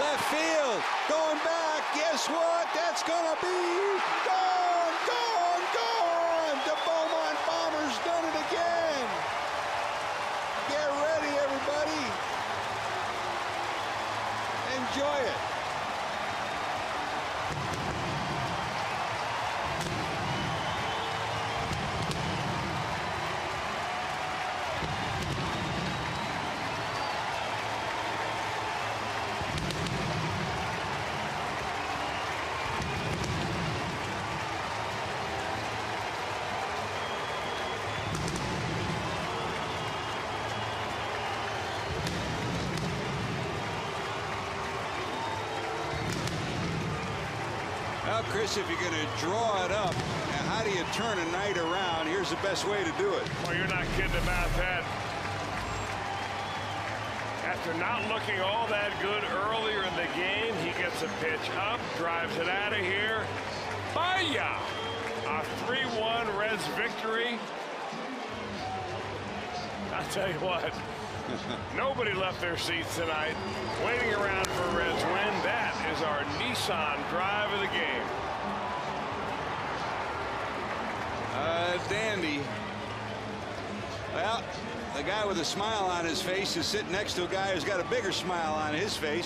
Left field. Going back. Guess what? That's going to be gone, gone, gone. The Beaumont Bombers done it again. Get ready, everybody. Enjoy it. Well, Chris, if you're going to draw it up, how do you turn a night around? Here's the best way to do it. Well, you're not kidding about that. After not looking all that good earlier in the game, he gets a pitch up, drives it out of here. Baya! A 3-1 Reds victory. I'll tell you what, nobody left their seats tonight waiting around for a Reds win. That Nissan drive of the game. Uh, dandy. Well, the guy with a smile on his face is sitting next to a guy who's got a bigger smile on his face.